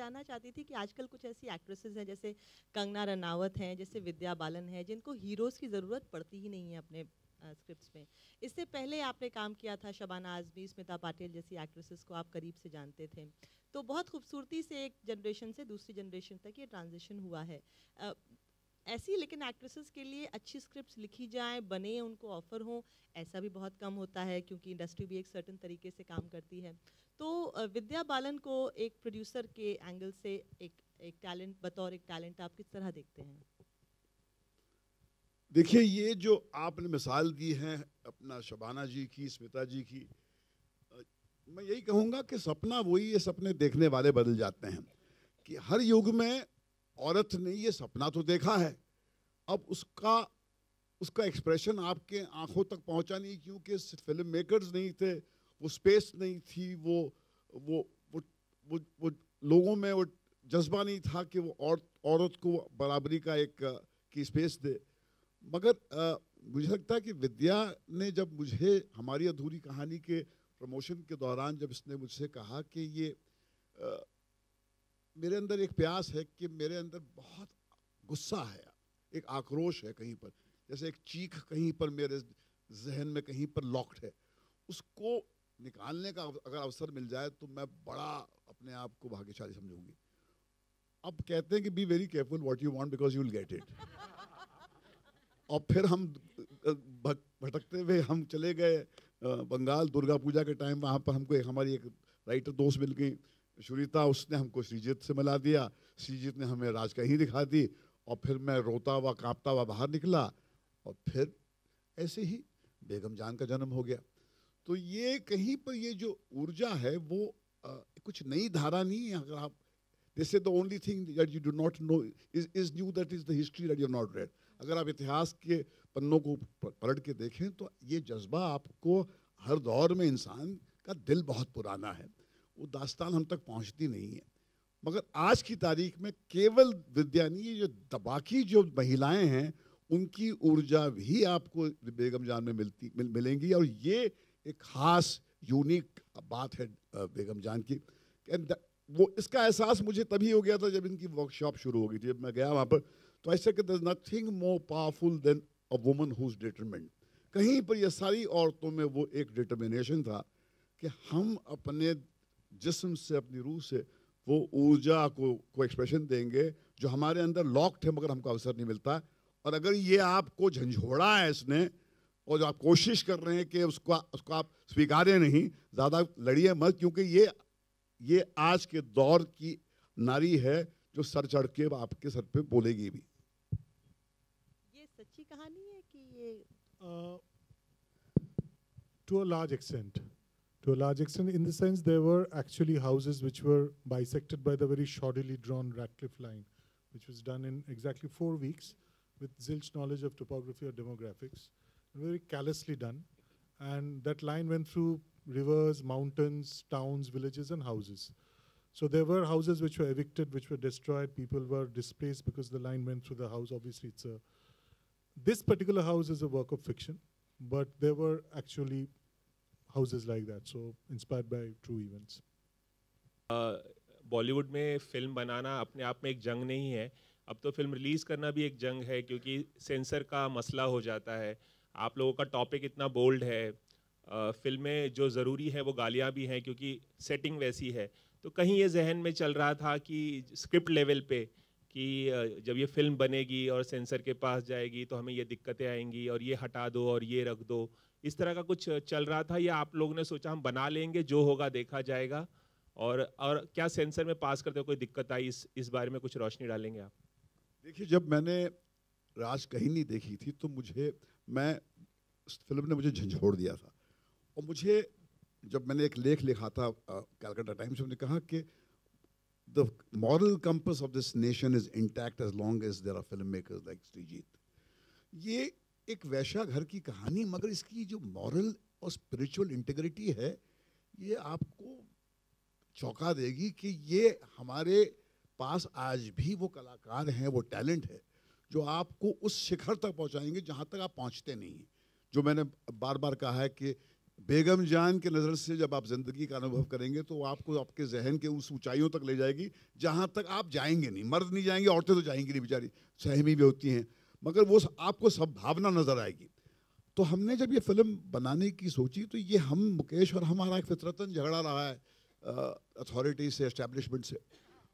जानना चाहती थी कि आजकल कुछ ऐसी एक्ट्रेसेस हैं, जैसे कंगना रनावत हैं, जैसे विद्या बालन है, जिनको हीरोज़ की ज़रूरत पड़ती ही नहीं है अपने स्क्रिप्ट्स में। इससे पहले आपने काम किया था शबाना आजमी, स्मिता पाटिल जैसी एक्ट्रेसेस को आप करीब से जानते थे। तो बहुत खूबसूरती से एक जनरेशन से दूसरी जनरेशन तक ये ट्रांजिशन हुआ है। ऐसी लेकिन एक्ट्रेसेस के लिए अच्छी स्क्रिप्ट्स लिखी जाएँ, बने, उनको ऑफ़र हो, ऐसा भी बहुत कम होता है, क्योंकि इंडस्ट्री भी एक सर्टन तरीके से काम करती है। तो विद्या बालन को एक प्रोड्यूसर के एंगल से एक एक टैलेंट बतौर एक टैलेंट आप किस तरह देखते हैं? देखिए, ये जो आपने मिसाल दी है, अपना शबाना जी की, स्मिता जी की मैं यही कहूँगा कि सपना वही ये सपने देखने वाले बदल जाते हैं। कि हर युग में औरत ने ये सपना तो देखा है। अब उसका उसका एक्सप्रेशन आपके आँखों तक पहुँचा नहीं, क्योंकि फ़िल्म मेकर्स नहीं थे वो स्पेस नहीं थी वो वो वो वो, वो लोगों में वो जज्बा नहीं था कि वो और औरत को बराबरी का एक की स्पेस दे। मगर आ, मुझे लगता है कि विद्या ने जब मुझे हमारी अधूरी कहानी के प्रमोशन के दौरान जब इसने मुझसे कहा कि ये आ, मेरे अंदर एक प्यास है कि मेरे अंदर बहुत गुस्सा है एक आक्रोश है कहीं पर जैसे एक चीख कहीं पर मेरे जहन में कहीं पर लॉक्ड है उसको निकालने का अगर अवसर मिल जाए तो मैं बड़ा अपने आप को भाग्यशाली समझूँगी। अब कहते हैं कि be very careful what you want because you will get it और फिर हम भटकते हुए हम चले गए बंगाल दुर्गा पूजा के टाइम वहाँ पर हमको एक, हमारी एक राइटर दोस्त मिल गई शुरीता उसने हमको श्रीजीत से मिला दिया। श्रीजीत ने हमें राज कहीं दिखा दी और फिर मैं रोता हुआ, कांपता हुआ बाहर निकला और फिर ऐसे ही बेगम जान का जन्म हो गया। तो ये कहीं पर ये जो ऊर्जा है वो आ, कुछ नई धारा नहीं है। अगर आप this is the only thing that you do not know is is new that is the history that you not read अगर आप इतिहास के पन्नों को पलट के देखें तो ये जज्बा आपको हर दौर में इंसान का दिल बहुत पुराना है। वो दास्तान हम तक पहुँचती नहीं है। मगर आज की तारीख में केवल विद्या ये जो दबाकी जो महिलाएँ हैं उनकी ऊर्जा भी आपको बेगम जान में मिलती मिल, मिलेंगी। और ये एक ख़ास यूनिक बात है बेगम जान की। वो, इसका एहसास मुझे तभी हो गया था जब इनकी वर्कशॉप शुरू हो गई थी। जब मैं गया वहाँ पर तो ऐसे कि there nothing more powerful than a woman whose determent कहीं पर ये सारी औरतों में वो एक डिटर्मिनेशन था कि हम अपने जिस्म से, अपनी रूह से वो ऊर्जा को को एक्सप्रेशन देंगे जो हमारे अंदर लॉक्ड है, मगर हमको अवसर नहीं मिलता। और अगर ये आपको झंझोड़ा है इसने और जो आप कोशिश कर रहे हैं कि उसको उसको आप स्वीकारें नहीं ज़्यादा लड़िए मत क्योंकि ये ये आज के दौर की नारी है जो सर चढ़ के आपके सर पे बोलेगी भी। ये सच्ची कहानी है कि ये to a large extent to a large extent in the sense there were actually houses which were bisected by the very shortly drawn Radcliffe line which was done in exactly 4 weeks with zilch knowledge of topography और demographics very callously done. And that line went through rivers, mountains, towns, villages, and houses. So there were houses which were evicted, which were destroyed. People were displaced because the line went through the house. Obviously, it's a. This particular house is a work of fiction, but there were actually houses like that. So inspired by true events. Bollywood uh, में film बनाना अपने आप में एक जंग नहीं है अब तो फिल्म रिलीज़ करना भी एक जंग है क्योंकि सेंसर का मसला हो जाता है आप लोगों का टॉपिक इतना बोल्ड है फ़िल्में जो ज़रूरी है, वो गालियाँ भी हैं, क्योंकि सेटिंग वैसी है। तो कहीं ये जहन में चल रहा था कि स्क्रिप्ट लेवल पे कि जब ये फ़िल्म बनेगी और सेंसर के पास जाएगी तो हमें ये दिक्कतें आएँगी और ये हटा दो और ये रख दो। इस तरह का कुछ चल रहा था या आप लोगों ने सोचा हम बना लेंगे, जो होगा देखा जाएगा। और और क्या सेंसर में पास करते कोई दिक्कत आई? इस इस बारे में कुछ रोशनी डालेंगे आप। देखिए, जब मैंने राज कहीं नहीं देखी थी तो मुझे मैं फ़िल्म ने मुझे झंझोड़ दिया था। और मुझे जब मैंने एक लेख लिखा था कैलकाटा टाइम्स में कहा कि the moral compass of this nation is intact as long as there are film makers like Srijit ये एक वैशा घर की कहानी, मगर इसकी जो मॉरल और स्पिरिचुअल इंटीग्रिटी है, ये आपको चौंका देगी कि ये हमारे पास आज भी वो कलाकार हैं, वो टैलेंट है। जो आपको उस शिखर तक पहुंचाएँगे जहाँ तक आप पहुँचते नहीं हैं। जो मैंने बार बार कहा है कि बेगम जान के नज़र से जब आप ज़िंदगी का अनुभव करेंगे तो आपको आपके जहन के उस ऊंचाइयों तक ले जाएगी, जहाँ तक आप जाएँगे नहीं। मर्द नहीं जाएँगे, औरतें तो जाएँगी नहीं बेचारी। सहमी भी होती हैं। मगर वो आपको सब भावना नज़र आएगी। तो हमने जब ये फ़िल्म बनाने की सोची तो ये हम मुकेश और हमारा एक फितरतन झगड़ा रहा है अथॉरिटी से इस्टेब्लिशमेंट से।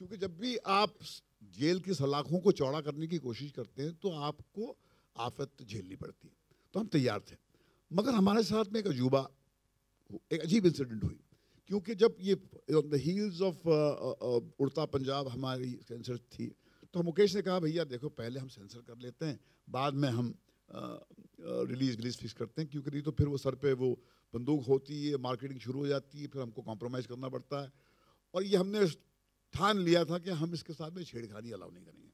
क्योंकि जब भी आप जेल की सलाखों को चौड़ा करने की कोशिश करते हैं तो आपको आफत झेलनी पड़ती है। तो हम तैयार थे। मगर हमारे साथ में एक अजूबा, एक अजीब इंसिडेंट हुई। क्योंकि जब ये ऑन द हील्स ऑफ़ उड़ता पंजाब हमारी सेंसर थी तो मुकेश ने कहा, भैया, देखो, पहले हम सेंसर कर लेते हैं, बाद में हम रिलीज़ रिलीज़ फिक्स करते हैं, क्योंकि नहीं तो फिर वो सर पे वो बंदूक होती है मार्केटिंग शुरू हो जाती है, फिर हमको कॉम्प्रोमाइज़ करना पड़ता है। और ये हमने ठान लिया था कि हम इसके साथ में छेड़खानी अलाउ नहीं करेंगे।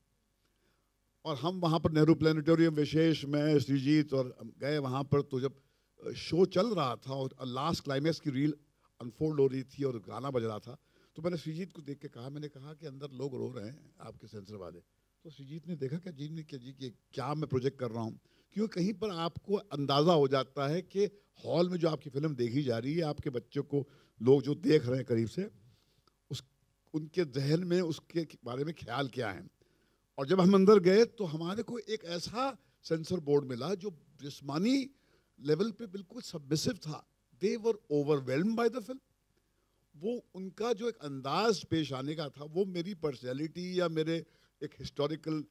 और हम वहाँ पर नेहरू प्लानिटोरियम विशेष में श्रीजीत और गए वहाँ पर तो जब शो चल रहा था और लास्ट क्लाइमैक्स की रील अनफोल्ड हो रही थी और गाना बज रहा था तो मैंने श्रीजीत को देख के कहा, मैंने कहा कि अंदर लोग रो रहे हैं आपके सेंसर वाले। तो श्रीजीत ने देखा क्या जी ने क्या जी कि क्या मैं प्रोजेक्ट कर रहा हूँ क्योंकि कहीं पर आपको अंदाज़ा हो जाता है कि हॉल में जो आपकी फ़िल्म देखी जा रही है, आपके बच्चों को लोग जो देख रहे हैं करीब से उनके जहन में उसके बारे में ख्याल क्या है? और जब हम अंदर गए तो हमारे को एक ऐसा सेंसर बोर्ड मिला जो जिसमानी लेवल पे बिल्कुल सबमिसिव था। They were overwhelmed by the film वो उनका जो एक अंदाज पेश आने का था, वो मेरी पर्सनैलिटी या मेरे एक हिस्टोरिकल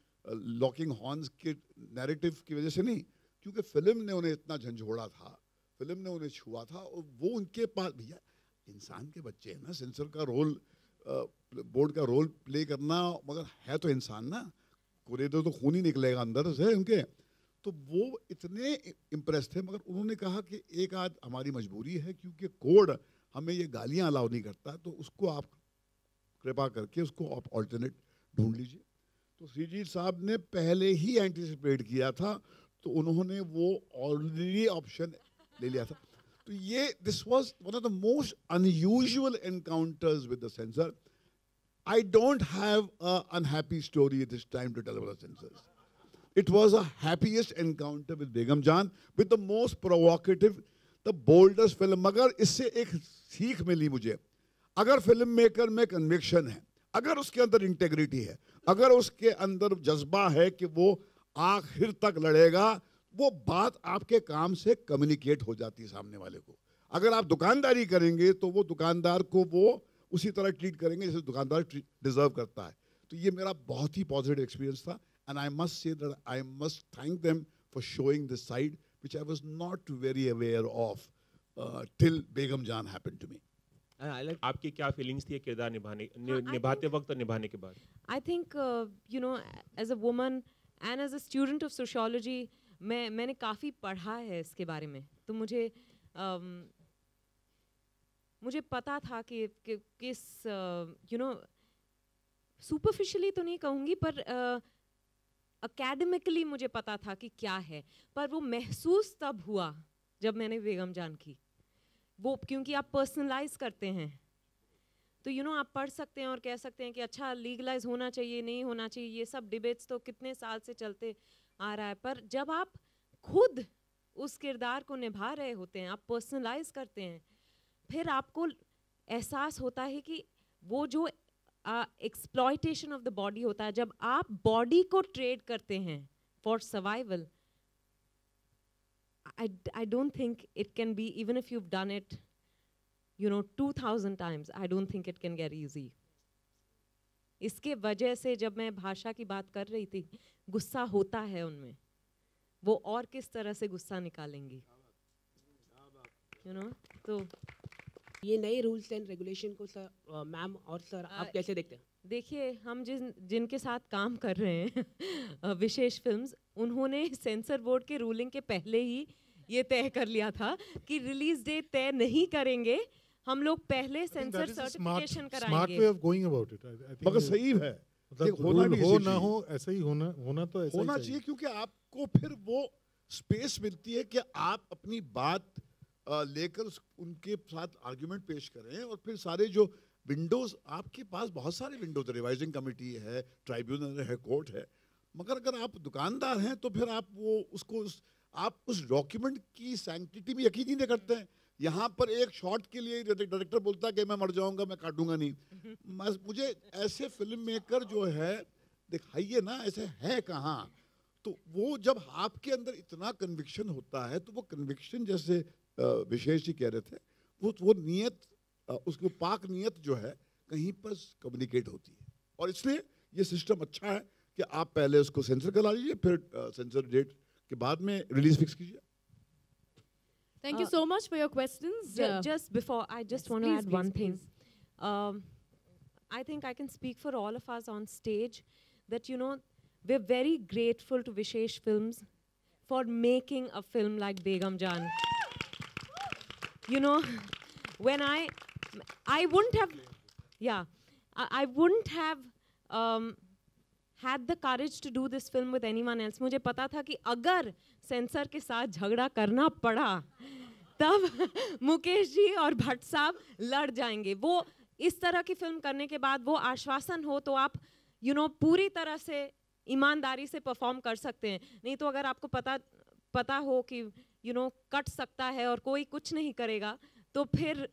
लॉकिंग हॉर्न्स के नैरेटिव की वजह से नहीं, क्योंकि फ़िल्म ने उन्हें इतना झंझोड़ा था। फ़िल्म ने उन्हें छुआ था और वो उनके पास, भैया, इंसान के बच्चे हैं ना, सेंसर का रोल बोर्ड का रोल प्ले करना मगर है तो इंसान ना। पूरे तो, खून ही निकलेगा अंदर से उनके। तो वो इतने इम्प्रेस थे मगर उन्होंने कहा कि एक आध हमारी मजबूरी है क्योंकि कोड हमें ये गालियाँ अलाउ नहीं करता तो उसको आप कृपा करके उसको आप ऑल्टरनेट ढूंढ लीजिए। तो श्रीजीत साहब ने पहले ही एंटिसिपेट किया था तो उन्होंने वो ऑलरेडी ऑप्शन ले लिया था। तो ये this was one of the most unusual encounters with the censor I don't have unhappy story at this time to develop the censors it was a happiest encounter with Begum Jaan with the most provocative the boldest film मगर इससे एक सीख मिली मुझे अगर film maker में conviction है अगर उसके अंदर इंटेग्रिटी है अगर उसके अंदर जज्बा है कि वो आखिर तक लड़ेगा वो बात आपके काम से कम्युनिकेट हो जाती है सामने वाले को। अगर आप दुकानदारी करेंगे तो वो दुकानदार को वो उसी तरह ट्रीट करेंगे जैसे दुकानदार डिजर्व करता है। तो ये मेरा बहुत ही पॉजिटिव एक्सपीरियंस था and I must say that I must thank them for showing this side which I was not very aware of uh, till Begum Jan happened to me. आपकी क्या फीलिंग्स थी किरदार निभाने निभाते वक्त और निभाने के बाद? I think you know as a woman and as a student of sociology मैं मैंने काफ़ी पढ़ा है इसके बारे में। तो मुझे um, मुझे पता था कि, कि किस यू नो सुपरफिशली तो नहीं कहूँगी पर अकेडमिकली uh, मुझे पता था कि क्या है। पर वो महसूस तब हुआ जब मैंने बेगम जान की। वो क्योंकि आप पर्सनलाइज करते हैं। तो यू you नो know, आप पढ़ सकते हैं और कह सकते हैं कि अच्छा लीगलाइज होना चाहिए नहीं होना चाहिए ये सब डिबेट्स तो कितने साल से चलते आ रहा है। पर जब आप खुद उस किरदार को निभा रहे होते हैं आप पर्सनलाइज करते हैं फिर आपको एहसास होता है कि वो जो एक्सप्लॉयटेशन ऑफ़ द बॉडी होता है जब आप बॉडी को ट्रेड करते हैं for survival I, I don't think it can be, even if you've done it, you know, 2,000 times, I don't think it can get easy. इसके वजह से जब मैं भाषा की बात कर रही थी गुस्सा होता है उनमें वो और किस तरह से गुस्सा निकालेंगी? यू नो तो ये नए रूल्स एंड रेगुलेशन को सर मैम और सर आप कैसे देखते हैं? देखिए हम जिन जिनके साथ काम कर रहे हैं विशेष फिल्म्स उन्होंने सेंसर बोर्ड के रूलिंग के पहले ही ये तय कर लिया था कि रिलीज़ डेट तय नहीं करेंगे हम लोग पहले सेंसर सर्टिफिकेशन कराएँगे। Way of going about it मगर सही है। मतलब होना भी हो ना हो ऐसा ही होना होना तो ऐसा होना चाहिए। क्योंकि आपको फिर वो स्पेस मिलती है कि आप अपनी बात लेकर उनके साथ आर्ग्यूमेंट पेश करें और फिर सारे जो विंडोज़ आपके पास बहुत सारे विंडोज़ रिवाइजिंग कमेटी है ट्राइब्यूनल है कोर्ट है। मगर अगर आप दुकानदार हैं तो फिर आप वो उसको उस, आप उस डॉक्यूमेंट की सैंक्टिटी में यकीन ही नहीं करते हैं। यहाँ पर एक शॉट के लिए डायरेक्टर बोलता है कि मैं मर जाऊँगा, मैं काटूँगा नहीं। मुझे ऐसे फ़िल्म मेकर जो है, दिखाइए ना, ऐसे है कहाँ? तो वो जब आपके अंदर इतना कन्विक्शन होता है तो वो कन्विक्शन जैसे विशेष जी कह रहे थे, वो वो नियत उसकी पाक नियत जो है, कहीं पर कम्युनिकेट होती है। और इसलिए ये सिस्टम अच्छा है कि आप पहले उसको सेंसर करा लीजिए, फिर सेंसर डेट के बाद में रिलीज़ फिक्स कीजिए। Thank you Uh, so much for your questions. Ju- just before, I just yes, want to add please, one thing. Um, I think I can speak for all of us on stage that, you know, we're very grateful to Vishesh Films for making a film like Begum Jan. You know, when I, I wouldn't have, yeah, I, I wouldn't have um, had the courage to do this film with anyone else. मुझे पता था कि अगर sensor के साथ झगड़ा करना पड़ा, तब मुकेश जी और भट्ट साहब लड़ जाएँगे वो इस तरह की फ़िल्म करने के बाद वो आश्वासन हो तो आप यू नो पूरी तरह से ईमानदारी से परफॉर्म कर सकते हैं नहीं तो अगर आपको पता पता हो कि यू नो कट सकता है और कोई कुछ नहीं करेगा तो फिर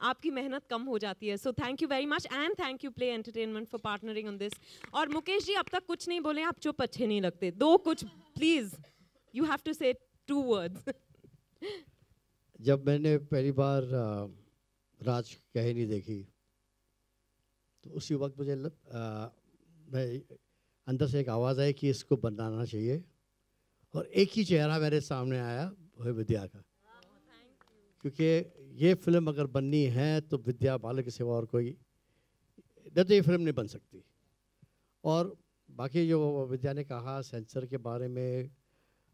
आपकी मेहनत कम हो जाती है। So thank you very much and thank you play entertainment for partnering on this और मुकेश जी अब तक कुछ नहीं बोले आप चुप अच्छे नहीं लगते। दो कुछ please you have to say two words जब मैंने पहली बार राज कहानी देखी तो उसी वक्त मुझे लग, अ, मैं अंदर से एक आवाज़ आई कि इसको बनाना चाहिए। और एक ही चेहरा मेरे सामने आया वो है विद्या का। क्योंकि ये फ़िल्म अगर बननी है तो विद्या बालक के सिवा और कोई नहीं तो ये फ़िल्म नहीं बन सकती। और बाकी जो विद्या ने कहा सेंसर के बारे में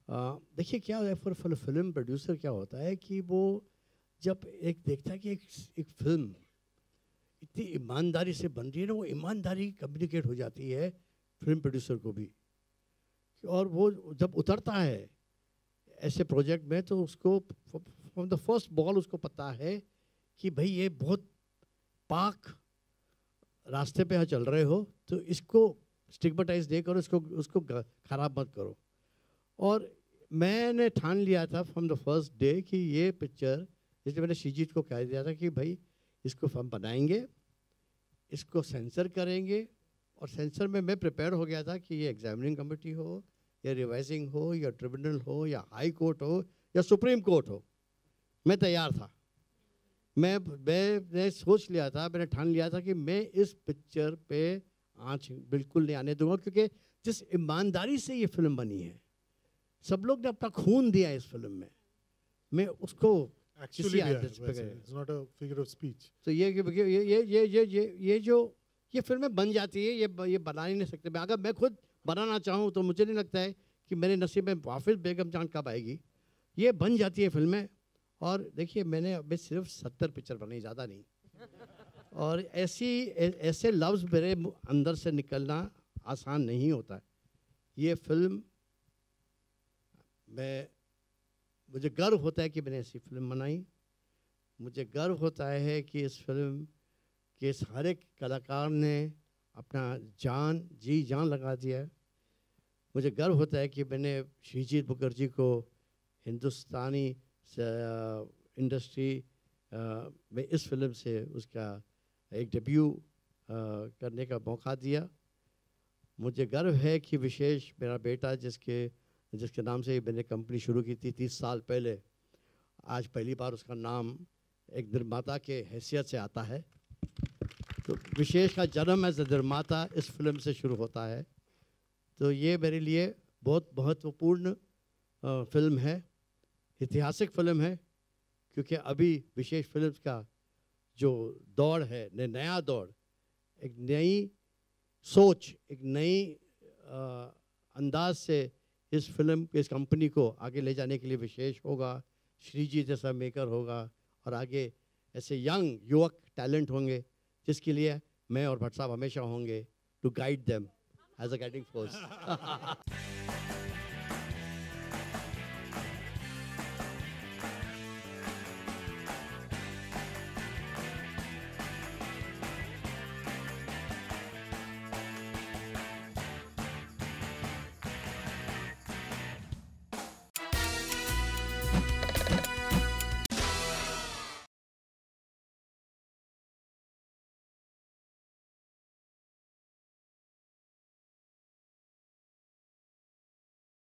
देखिए क्या है, फॉर फ़िल्म प्रोड्यूसर क्या होता है कि वो जब एक देखता है कि एक एक फ़िल्म इतनी ईमानदारी से बन रही है ना, वो ईमानदारी कम्युनिकेट हो जाती है फ़िल्म प्रोड्यूसर को भी। और वो जब उतरता है ऐसे प्रोजेक्ट में तो उसको फ्रॉम द फ़र्स्ट बॉल उसको पता है कि भाई ये बहुत पाक रास्ते पे चल रहे हो तो इसको स्टिग्मेटाइज नहीं करो, इसको, उसको खराब मत करो। और मैंने ठान लिया था फ्रॉम द फ़र्स्ट डे कि ये पिक्चर जैसे मैंने श्रीजीत को कह दिया था कि भाई इसको हम बनाएँगे, इसको सेंसर करेंगे। और सेंसर में मैं प्रिपेयर हो गया था कि ये एग्जामिनिंग कमेटी हो, या रिवाइजिंग हो, या ट्रिब्यूनल हो, या हाई कोर्ट हो, या सुप्रीम कोर्ट हो। मैं तैयार था। मैं मैंने सोच लिया था मैंने ठान लिया था कि मैं इस पिक्चर पे आँच बिल्कुल नहीं आने दूँगा क्योंकि जिस ईमानदारी से ये फ़िल्म बनी है सब लोग ने अपना खून दिया इस फ़िल्म में। मैं उसको तो ये ये जो ये फ़िल्में बन जाती है ये ये बना ही नहीं सकते। मैं अगर मैं खुद बनाना चाहूँ तो मुझे नहीं लगता है कि मेरे नसीब में हाफिज़ बेगम जान कब आएगी। ये बन जाती है फ़िल्में और देखिए, मैंने अभी सिर्फ़ सत्तर पिक्चर बनाई, ज़्यादा नहीं। और ऐसी ऐसे लफ्ज़ मेरे अंदर से निकलना आसान नहीं होता है। ये फ़िल्म, मैं, मुझे गर्व होता है कि मैंने ऐसी फ़िल्म बनाई। मुझे गर्व होता है कि इस फ़िल्म के इस हर एक कलाकार ने अपना जान, जी जान लगा दिया है। मुझे गर्व होता है कि मैंने श्रीजीत मुखर्जी को हिंदुस्तानी इंडस्ट्री में इस फ़िल्म से उसका एक डेब्यू करने का मौका दिया। मुझे गर्व है कि विशेष मेरा बेटा जिसके जिसके नाम से मैंने कंपनी शुरू की थी तीस साल पहले, आज पहली बार उसका नाम एक निर्माता के हैसियत से आता है। तो विशेष का जन्म एज ए निर्माता इस फ़िल्म से शुरू होता है। तो ये मेरे लिए बहुत महत्वपूर्ण फ़िल्म है। ऐतिहासिक फ़िल्म है, क्योंकि अभी विशेष फ़िल्म का जो दौड़ है नया दौड़, एक नई सोच, एक नई अंदाज से इस फ़िल्म इस कंपनी को आगे ले जाने के लिए विशेष होगा, श्रीजी जैसा मेकर होगा, और आगे ऐसे यंग युवक टैलेंट होंगे, जिसके लिए मैं और भट्ट साहब हमेशा होंगे to guide them as a guiding force